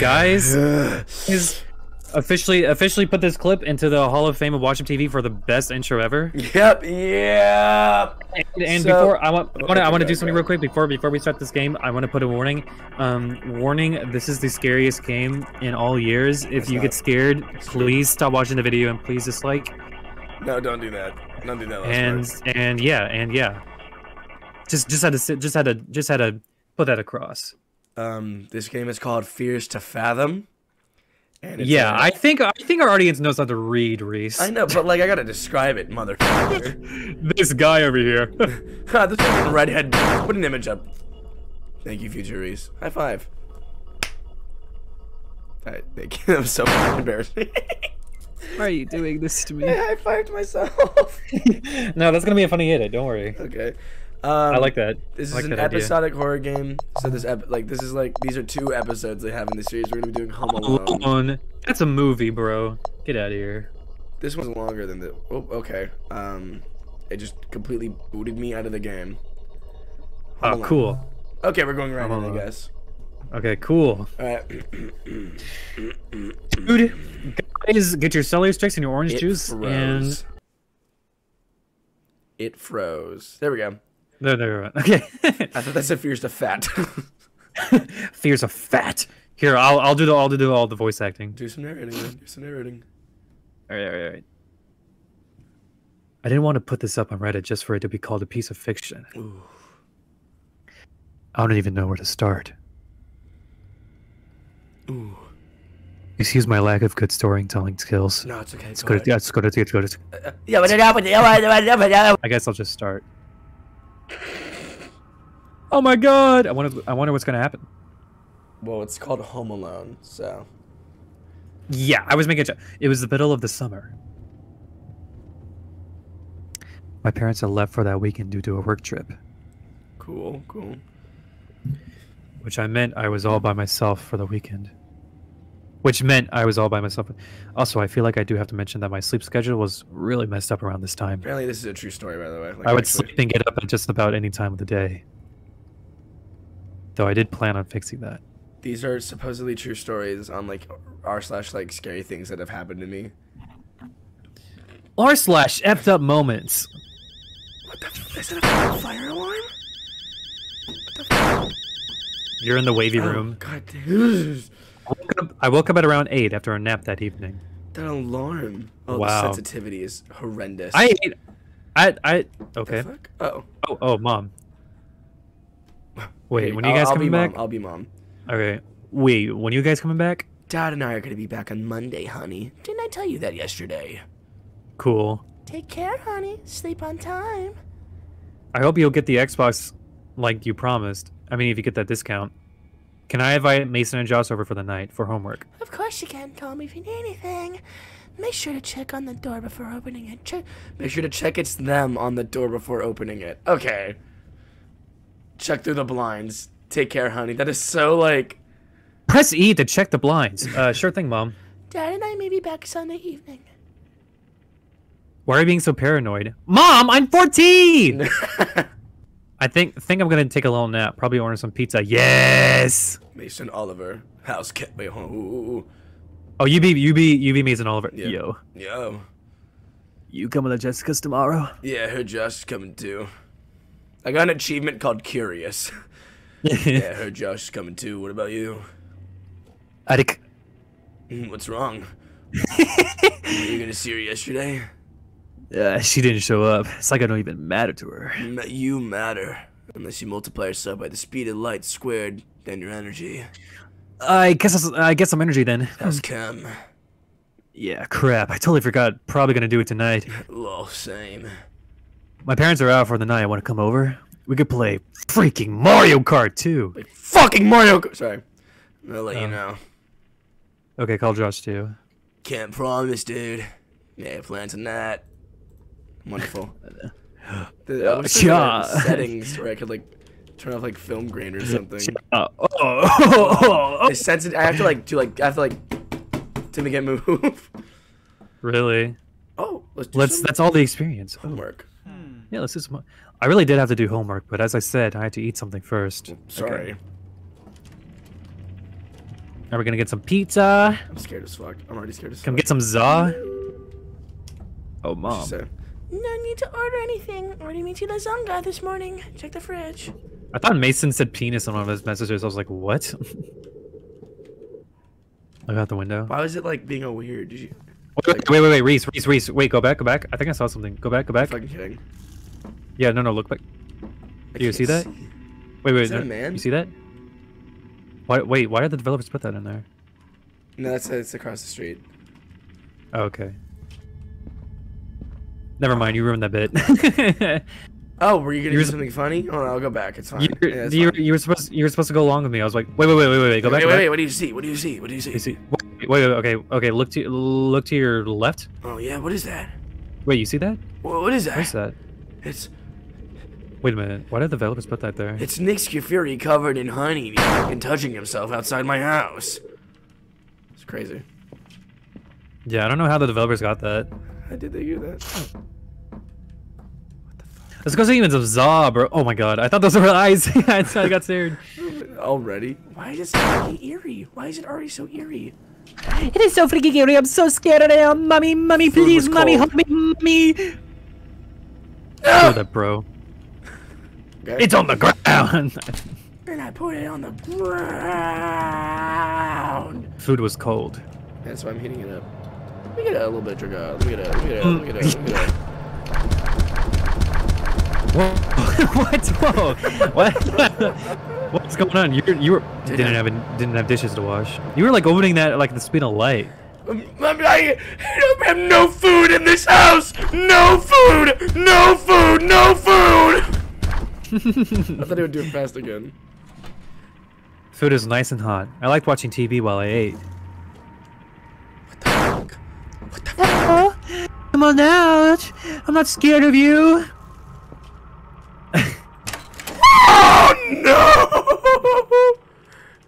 guys, is officially officially put this clip into the Hall of Fame of Watch TV for the best intro ever. Yep, Yeah. And, and So- before I want, I want to, Okay, want to go, do something real quick before before we start this game. I want to put a warning. Um, warning: This is the scariest game in all years. If It's you not. get scared, please stop watching the video and please dislike. No, don't do that. Don't do that. last And part. and yeah, and yeah. Just just had to just had to just had to put that across. Um, this game is called Fears to Fathom. And it's Yeah, a- I think I think our audience knows how to read, Reece. I know, but like I gotta describe it, motherfucker. This guy over here. Ha, this fucking redhead. Put an image up. Thank you, Future Reece. High five. Alright, thank you. I'm so fucking embarrassing. Why are you doing this to me? I high fived myself. no, that's gonna be a funny edit. Don't worry. okay. Um, I like that. This is like an that idea. episodic horror game. So this ep- like this is like these are two episodes they have in the series. We're gonna be doing Home Alone. Alone. That's a movie, bro. Get out of here. This one's longer than the. Oh, okay. Um, it just completely booted me out of the game. Home Oh, Alone. cool. Okay, we're going right Home in, I guess. Okay, cool. All right. Dude, guys, get your celery sticks and your orange it juice, froze. and It froze. There we go. There, there. Okay. I thought that said fears of fat. Fears of fat. Here, I'll I'll do the I'll do all the voice acting. do some narrating. Man. Do some narrating. All right, all right, all right. I didn't want to put this up on Reddit just for it to be called a piece of fiction. Ooh. I don't even know where to start. Ooh. Excuse my lack of good storytelling skills. No, it's okay. Let's go go to, ahead. yeah, let's go to, let's go to, Yeah, but yeah, but yeah, yeah, yeah. I guess I'll just start. Oh my god! I wonder, I wonder what's gonna happen. Well, it's called Home Alone, so. Yeah, I was making a joke. It was the middle of the summer. My parents had left for that weekend due to a work trip, Cool, cool. which I meant I was all by myself for the weekend. Which meant I was all by myself. Also, I feel like I do have to mention that my sleep schedule was really messed up around this time. Apparently, this is a true story, by the way. Like, I would actually. sleep and get up at just about any time of the day. Though I did plan on fixing that. These are supposedly true stories on like r slash like scary things that have happened to me. R slash effed up moments. What the? F- is that a fire alarm? What the? F- You're in the wavy oh, room. God damn. I woke, up, I woke up at around eight after a nap that evening. That alarm. Oh, Wow. the sensitivity is horrendous. I ate. I I The okay. fuck? Oh. Oh oh mom. Wait, when are you I'll- guys I'll coming back? Mom. I'll be mom. Okay. Wait, when are you guys coming back? Dad and I are gonna be back on Monday, honey. Didn't I tell you that yesterday? Cool. Take care, honey. Sleep on time. I hope you'll get the Xbox like you promised. I mean, if you get that discount. Can I invite Mason and Josh over for the night for homework? Of course you can. Call me if you need anything. Make sure to check on the door before opening it. Check. Make sure to check it's them on the door before opening it. Okay. Check through the blinds. Take care, honey. That is so like. Press E to check the blinds. Uh, sure thing, mom. Dad and I may be back Sunday evening. Why are you being so paranoid? Mom, I'm 14. I think think I'm gonna take a little nap. Probably order some pizza. Yes. Mason Oliver. House cat. Wait, hold on. Ooh, ooh, ooh. Oh, you be you be you be Mason Oliver. Yeah. Yo, Yo. you coming to Jessica's tomorrow? Yeah, her heard Josh is coming too. I got an achievement called Curious. yeah, I heard Josh is coming too. What about you? Attic. Mm, What's wrong? Were you gonna see her yesterday? Uh, she didn't show up. It's like I don't even matter to her. You matter. Unless you multiply yourself by the speed of light squared, then your energy. I guess I get some energy then. That's chem. Yeah, crap. I totally forgot. Probably gonna do it tonight. Lol, same. My parents are out for the night. I want to come over? We could play freaking Mario Kart too. Like fucking Mario. Kart- Sorry. I'll let you Oh. know. Okay, call Josh too. Can't promise, dude. Yeah, plans on that. Wonderful. The- I wish there were, settings where I could like turn off like film grain or something. Uh, oh, oh, oh, I sense. I have to like do like I have to like to make it move. Really? Oh, let's Let's. That's all the experience. Oh, homework. Yeah, let's do some. I really did have to do homework, but as I said, I had to eat something first. Sorry. Are we gonna get some pizza? I'm scared as fuck. I'm already scared as Come fuck. get some za? Oh, mom. she say? No need to order anything. Already made you lasagna this morning. Check the fridge. I thought Mason said penis on one of his messages. I was like, what? Look out the window. Why was it like being a weird? Did you? Wait, wait, wait, wait, Reece, Reece, Reece. Wait, go back, go back. I think I saw something. Go back, go back. Fucking kidding. Yeah, no, no, look back. I Do you see that? Wait, wait, Is that a man? You see that? Why? Wait, why did the developers put that in there? No, that's it's across the street. Oh, okay. Never mind, you ruined that bit. Oh, were you gonna You do something funny? Oh, no, I'll go back. It's fine. you, Yeah, it's you, fine. you were supposed you were supposed to go along with me. I was like, wait, wait, wait, wait, wait, wait, go back, wait, wait, back. wait. What do you see? What do you see? What do you see? You see? Wait, wait, wait, okay, okay. Look to look to your left. Oh yeah, what is that? Wait, you see that? Wha- What is that? What's that? It's Wait a minute. Why did the developers put that there? it's Nick Scafuri covered in honey and touching himself outside my house. It's crazy. Yeah, I don't know how the developers got that. How did they do that? Oh. Let's go see even some Za, bro. Oh my god, I thought those were eyes. I I got scared. Already? Why is it so eerie? Why is it already so eerie? It is so freaking eerie. I'm so scared of them. Mommy, mommy, Food please, mommy, help me, mommy. Feel that, bro. It's on the ground. and I put it on the ground. Food was cold. That's why I'm heating it up. Let me get a little bit of sugar. Let me get a, let me get a, let me get a, let me get a. What? Whoa. What? What's going on? You you were didn't have didn't have dishes to wash. You were like opening that like the speed of light. Um, I, I don't have no food in this house. No food. No food. No food. I thought he would do it fast again. Food is nice and hot. I liked watching TV while I ate. What the fuck? What the fuck? Oh, come on out. I'm not scared of you. Oh no!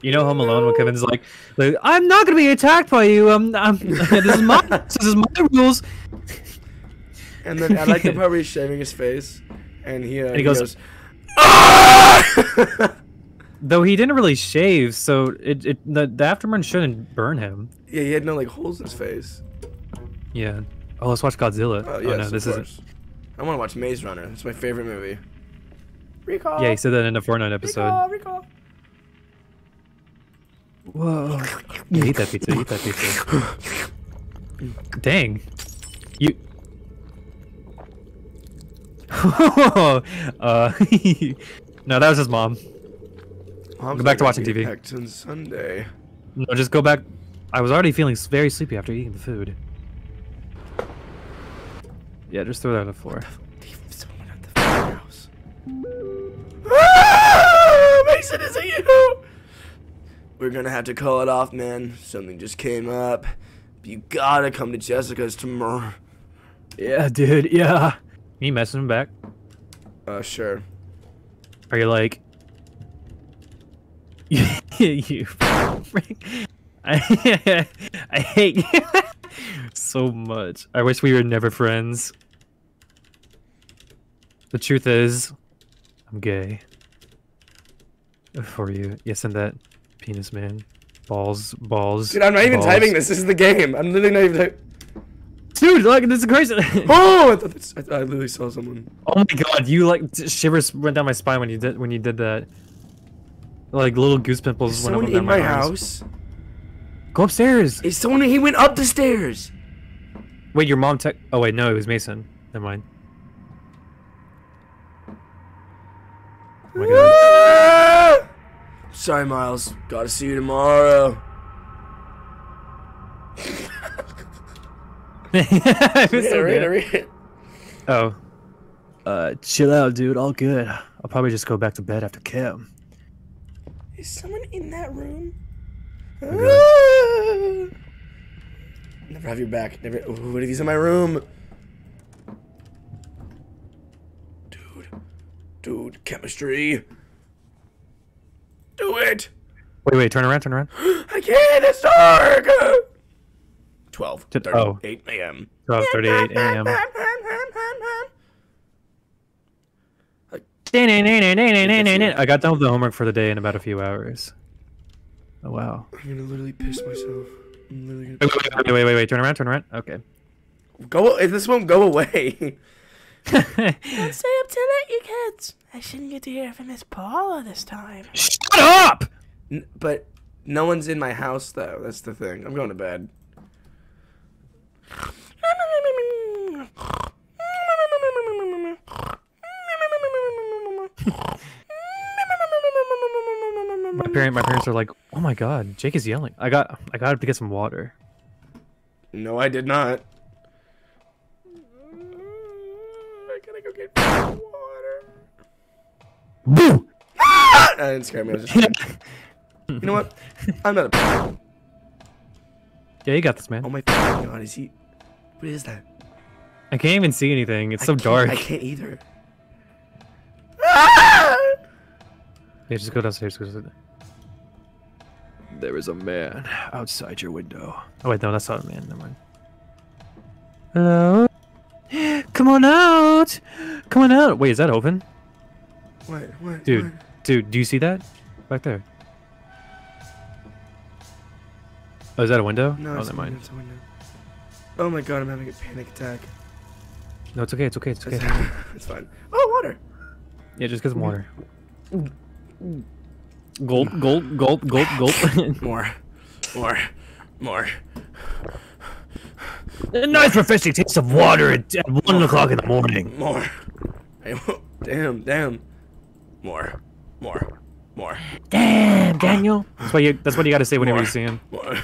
You know Home Alone when Kevin's like, like I'm not gonna be attacked by you. Um, I'm, this is my this is my rules. And then I like the part where he's shaving his face, and he, uh, he he goes, goes, "Ah!" Though he didn't really shave, so it, it the, the afterburn shouldn't burn him. yeah, he had no like holes in his face. Yeah. Oh, let's watch Godzilla. Oh Oh, no, this isn't. I want to watch Maze Runner. It's my favorite movie. Recall. Yeah, he said that in the Fortnite episode. Recall. Recall. Whoa. Yeah, eat that pizza. Eat that pizza. Dang. You. uh, no, that was his mom. Mom's Go back to watching TV. Sunday. No, just go back. I was already feeling very sleepy after eating the food. Yeah, just throw that on the floor. Someone at the house. Ah, Mason, is it you? We're gonna have to call it off, man. Something just came up. You gotta come to Jessica's tomorrow. Yeah, dude. Yeah. Me messing him back. Uh, sure. Are you like? you. I, I hate you so much. I wish we were never friends. The truth is, I'm gay. For you. Yes, and that penis man. Balls, balls. Dude, I'm not even balls. typing this. This is the game. I'm literally not even typing. Dude, look, this is crazy. Oh, I, oh, thought this, I, I literally saw someone. Oh my god, you like shivers went down my spine when you did when you did that. Like little goose pimples Is went up someone and down in my arms. house? Go upstairs. Is someone? He went up the stairs. Wait, your mom tech? Oh wait, no, it was Mason. Never mind. Oh my god. Sorry, Miles. Gotta see you tomorrow. It was so read it, read. Oh. Uh, chill out, dude. All good. I'll probably just go back to bed after Kim. Is someone in that room? my Ah! Never have your back. Never. Ooh, what if he's in my room? Dude. Dude, chemistry. Do it. Wait, wait, turn around, turn around. I can't. It's dark. 12. Did- 30, oh. 8 a.m. 12:38 a.m. I got done with the homework for the day in about a few hours. Oh wow. I'm gonna literally piss myself. I'm literally Wait, wait, wait, wait, wait, wait. Turn around, turn around. Okay. go. If this won't go away. Don't Stay up till late, you kids. I shouldn't get to hear from Miss Paula this time. Shut up! N- but no one's in my house though. That's the thing. I'm going to bed. My parent, my parents are like, "Oh my god, Jake is yelling." I got, I got to get some water. No, I did not. I gotta go get water. Boo! Ah! That didn't scare me. I was just kidding. you know what? I'm not a. Yeah, you got this, man. Oh my god, is he? What is that? I can't even see anything. It's I so dark. I can't either. Ah! Yeah, just go downstairs. Go downstairs. There is a man outside your window. Oh wait, no, that's not a man. Never mind. Hello? Come on out! Come on out. Wait, is that open? What? What? Dude, what? dude, do you see that? Back there. Oh, is that a window? No, oh, it's never mind. a window. Oh my god, I'm having a panic attack. No, it's okay. It's okay. It's It's, okay. it's fine. Oh, water. Yeah, just get some water. Gulp, gulp, gulp, gulp, gulp. More. More. More. a nice refreshing taste of water at, at one o'clock in the morning. More. Hey, damn, damn. More. More. More. Damn, Daniel. That's what you. That's what you got to say whenever More. you see him. More.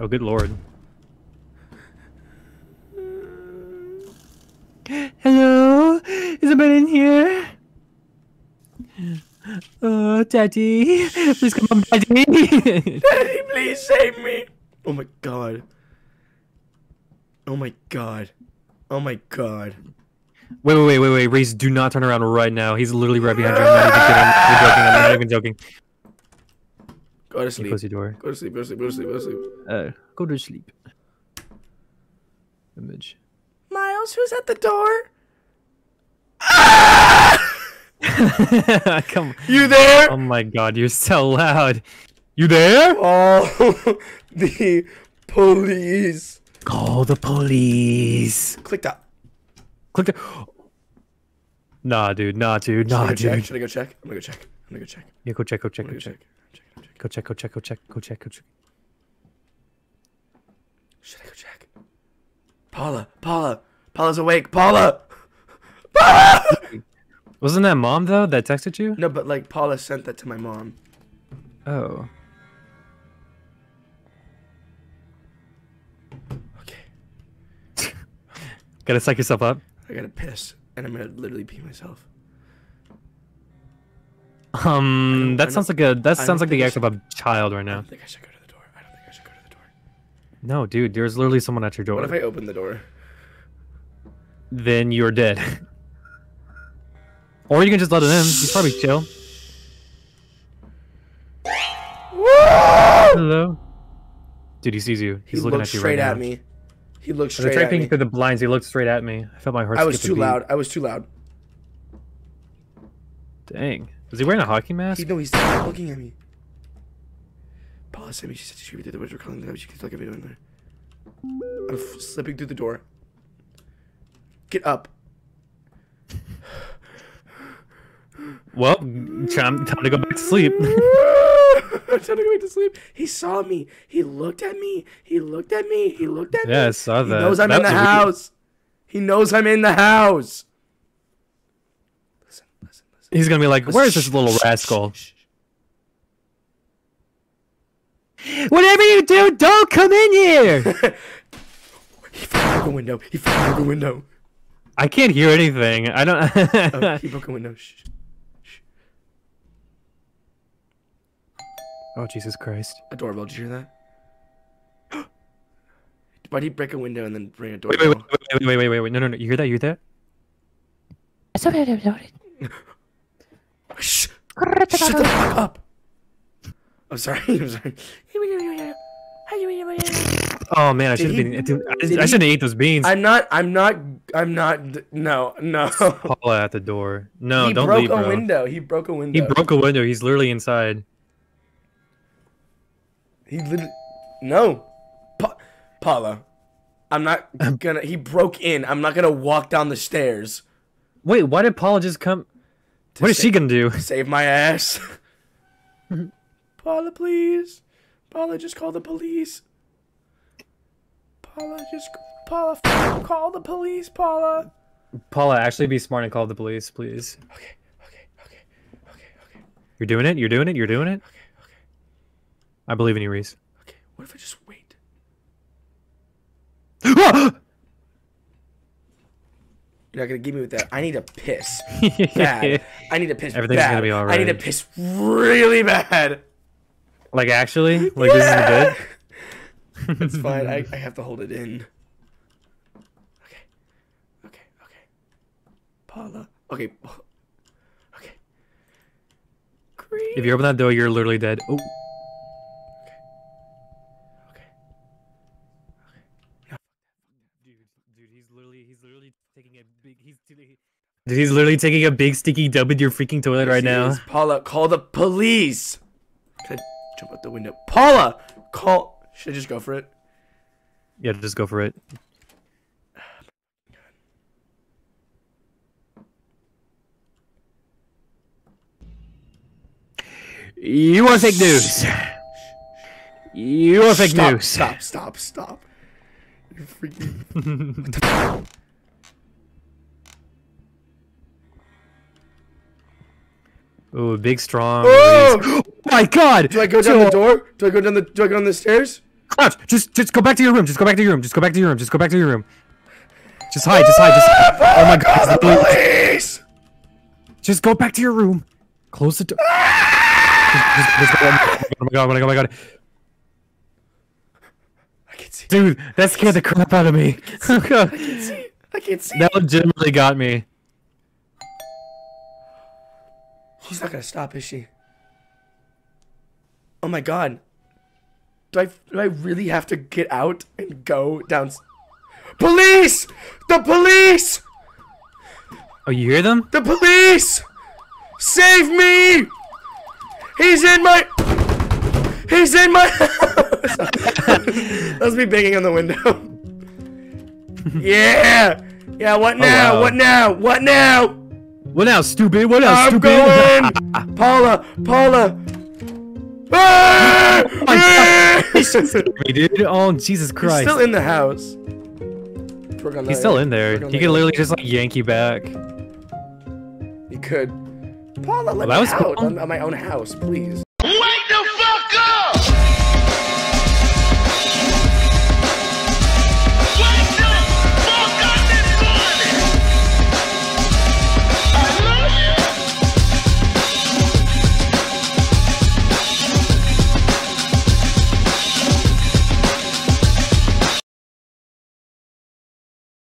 Oh, good lord. Hello? Is anybody in here? Oh, Daddy. Please come on, Daddy. Daddy, please save me. Oh my god. Oh my god. Oh my god. Wait, wait, wait, wait, wait, Reece, do not turn around right now. He's literally right behind you. I'm not even kidding. I'm not even joking. Go to I'm not even joking. sleep. Close your door. Go to sleep. Go to sleep. Go to sleep. Go to sleep. Uh, go to sleep. Image. Miles, who's at the door? Come. You there? Oh my god, you're so loud. You there? Oh, the police. Call the police. Click that. Click the. Nah, dude. Nah, dude. Nah, go check? dude. Should I go check? I'm gonna go check. I'm gonna go check. Yeah, go check. Go check. Go go check. check. Go check. Go check. Go check. Go check. Go check. Should I go check? Paula. Paula. Paula's awake. Paula. Wasn't that mom though that texted you? no, but like Paula sent that to my mom. Oh. Okay. Gotta psych yourself up. I gotta piss, and I'm gonna literally pee myself. Um, that sounds like a that sounds like the I act of a child right I now. don't think I should go to the door. I don't think I should go to the door. No, dude, there's literally someone at your door. What if I open the door? Then you're dead. or you can just let him in. He's probably chill. Hello. Dude, he sees you. He He's looking at you straight right at now. me. He looked I was straight at me. through the blinds. He looked straight at me. I felt my heart. I was too loud. I was too loud. Dang. Is he wearing a hockey mask? He, no, he's looking at me. Paula sent me. She said she through the window calling them. She could look at me in there. I'm slipping through the door. Get up. Well, time, time to go back to sleep. I'm trying to go back to sleep. He saw me. He looked at me. He looked at me. He looked at me. Yeah, I saw that. He knows I'm That in the was weird. house. He knows I'm in the house. Listen, listen, listen. He's gonna be like, Listen, "Where's this little rascal?" Whatever you do, don't come in here. He broke a window. He broke a window. I can't hear anything. I don't. Oh, he broke a window. Shh. Oh Jesus Christ! A doorbell. Did you hear that? Why'd he break a window and then ring a Wait, doorbell? wait, wait, wait, wait, wait, wait, wait! No, no, no! You hear that? You hear that? Shh. Shut the fuck up. I'm sorry. I'm sorry. Oh man, I should have he- been. I, I shouldn't have ate those beans. I'm not. I'm not. I'm not. No. No. Paula at the door. No, he don't leave. He broke a bro. window. He broke a window. He broke a window. He's literally inside. He literally. No. Pa- Paula. I'm not gonna. He broke in. I'm not gonna walk down the stairs. Wait, why did Paula just come? What is she gonna do? Save my ass. Paula, please. Paula, just call the police. Paula, just. Paula, f- call the police, Paula. Paula, actually be smart and call the police, please. Okay, okay, okay, okay, okay, You're doing it. You're doing it. You're doing it. okay. I believe in you, Reece. Okay, what if I just wait? You're not gonna give me with that. I need to piss bad. I need to piss Everything's bad. gonna be alright. I need to piss really bad. like actually, like this is Yeah. good. It's fine. I, I have to hold it in. Okay. Okay. Okay. Paula. Okay. Okay. Green. If you open that door, you're literally dead. Oh, Okay. dude, dude, he's literally, he's literally taking a big, he's, dude, he's literally taking a big sticky dub in your freaking toilet right now. Jeez, Paula, call the police. Should I jump out the window? Paula, call. Should I just go for it? Yeah, just go for it. You are fake news. You are fake stop, news. Stop, stop, stop. You're freaking. Ooh, big strong. Oh! Oh my god! Do I go down the door? Do I go down the? Do I go down the stairs? Crouch! Just, just go back to your room. Just go back to your room. Just go back to your room. Just go back to your room. Just hide. Just hide. Just. Ah, oh my Call the god! police! Just go back to your room. Close the door. Ah! Just, just, just, oh my god! Oh my god! Oh my god! Oh See. Dude, that scared the crap out of me. I can see. I can see. That legitimately got me. She's not gonna stop, is she? Oh my god. Do I do I really have to get out and go down? Police! The police! Oh, you hear them? The police! Save me! He's in my He's in my house! was me banging on the window. yeah! Yeah, what now? wow. What now? What now? What now, stupid? What now, I'm stupid? going! Paula! Paula! Ah! Ah! Dude. Oh, Jesus Christ. He's still in the house. He's still in there. He could literally just like yank you back. He could. Paula, let that me out on, on my own house, please.